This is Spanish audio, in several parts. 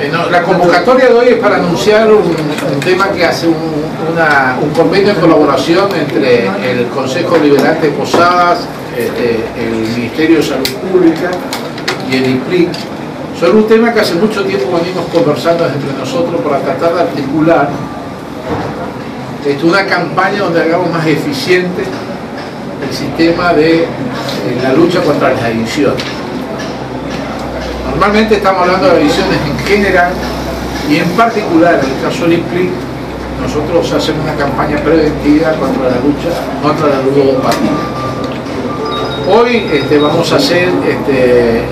Eh, la convocatoria de hoy es para anunciar un, tema que hace un, convenio de colaboración entre el Consejo Liberante de Posadas, este, el Ministerio de Salud Pública y el IPRIC sobre un tema que hace mucho tiempo venimos conversando entre nosotros para tratar de articular este, una campaña donde hagamos más eficiente el sistema de eh, la lucha contra las adicciones. Normalmente estamos hablando de adicciones en general y en particular en el caso del IPRIC nosotros hacemos una campaña preventiva contra la lucha contra la ludopatía. Hoy este, vamos a hacer este,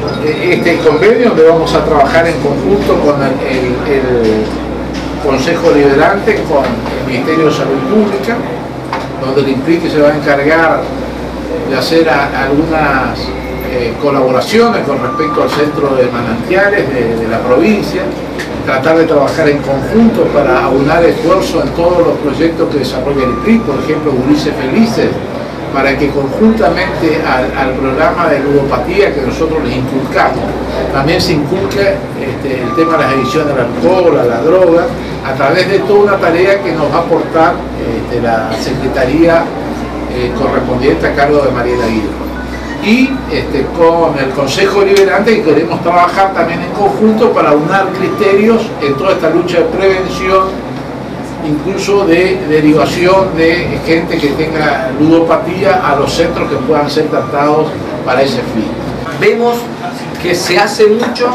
este convenio donde vamos a trabajar en conjunto con el, Consejo Liberante, con el Ministerio de Salud Pública, donde el IMPRIC se va a encargar de hacer algunas eh, colaboraciones con respecto al centro de manantiales de, la provincia, tratar de trabajar en conjunto para aunar esfuerzos en todos los proyectos que desarrolla el IPRIC, por ejemplo, Ulises Felices, para que conjuntamente al, programa de ludopatía que nosotros les inculcamos, también se inculque este, el tema de las adicciones al alcohol, a la droga, a través de toda una tarea que nos va a aportar este, la Secretaría eh, correspondiente a cargo de Mariela Aguirre. Y este, con el Consejo Liberante que queremos trabajar también en conjunto para unar criterios en toda esta lucha de prevención incluso de derivación de gente que tenga ludopatía a los centros que puedan ser tratados para ese fin. vemos que se hace mucho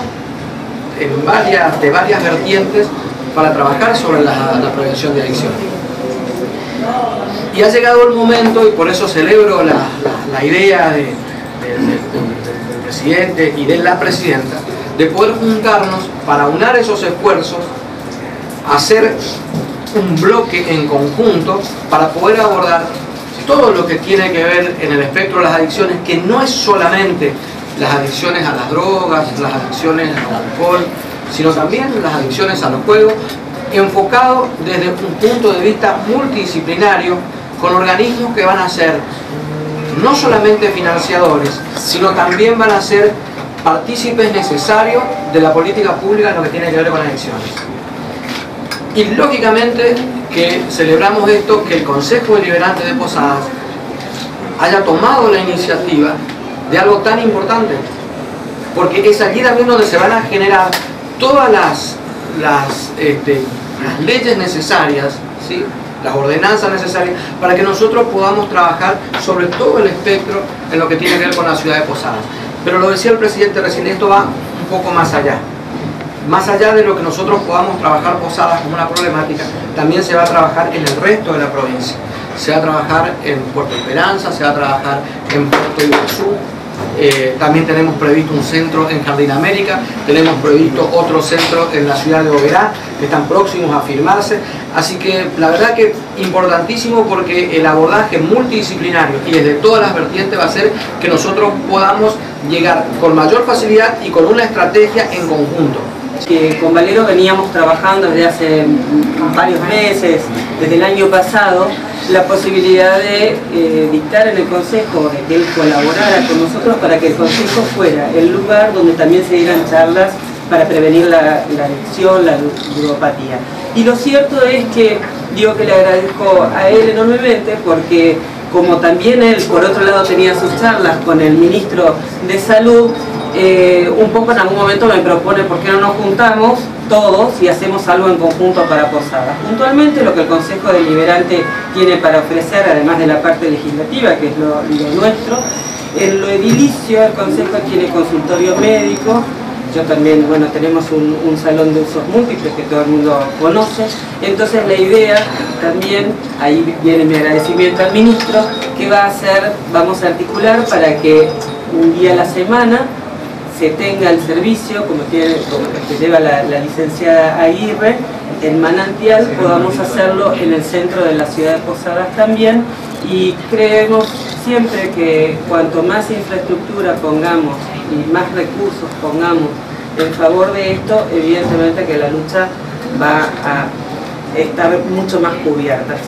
en varias, de varias vertientes para trabajar sobre la, prevención de adicciones. Y ha llegado el momento, y por eso celebro la- la idea de- de- de- del- del presidente y de la presidenta, de poder juntarnos para unar esos esfuerzos, hacer un bloque en conjunto para poder abordar todo lo que tiene que ver en el espectro de las adicciones, que no es solamente las adicciones a las drogas, las adicciones al alcohol, sino también las adicciones a los juegos, enfocado desde un punto de vista multidisciplinario, con organismos que van a ser no solamente financiadores, sino también van a ser partícipes necesarios de la política pública en lo que tiene que ver con adicciones. Y lógicamente que celebramos esto, que el Consejo Deliberante de Posadas haya tomado la iniciativa de algo tan importante, porque es allí también donde se van a generar todas las, las, este, las leyes necesarias, ¿sí? Las ordenanzas necesarias, para que nosotros podamos trabajar sobre todo el espectro en lo que tiene que ver con la ciudad de Posadas. Pero lo decía el presidente recién, esto va un poco más allá más allá de lo que nosotros podamos trabajar Posadas como una problemática, también se va a trabajar en el resto de la provincia. Se va a trabajar en Puerto Esperanza, se va a trabajar en Puerto Iguazú, eh, también tenemos previsto un centro en Jardín América, tenemos previsto otro centro en la ciudad de Oberá, que están próximos a firmarse. Así que la verdad que importantísimo porque el abordaje multidisciplinario y desde todas las vertientes va a ser que nosotros podamos llegar con mayor facilidad y con una estrategia en conjunto. Que con Valero veníamos trabajando desde hace varios meses, desde el año pasado, la posibilidad de eh, dictar en el Consejo, de que él colaborara con nosotros para que el Consejo fuera el lugar donde también se dieran charlas para prevenir la, la adicción, la ludopatía. Y lo cierto es que digo que le agradezco a él enormemente porque como también él por otro lado tenía sus charlas con el ministro de Salud, eh, un poco en algún momento me propone por qué no nos juntamos todos y hacemos algo en conjunto para Posadas. Puntualmente lo que el Consejo Deliberante tiene para ofrecer, además de la parte legislativa, que es lo, nuestro, en lo edilicio el Consejo tiene consultorio médico, yo también, bueno, tenemos un, un salón de usos múltiples que todo el mundo conoce. Entonces la idea también, ahí viene mi agradecimiento al ministro, que va a hacer, vamos a articular para que un día a la semana se tenga el servicio, como, tiene, como que lleva la, la licenciada Aguirre, en Manantial, podamos hacerlo en el centro de la ciudad de Posadas también y creemos siempre que cuanto más infraestructura pongamos y más recursos pongamos en favor de esto, evidentemente que la lucha va a estar mucho más cubierta.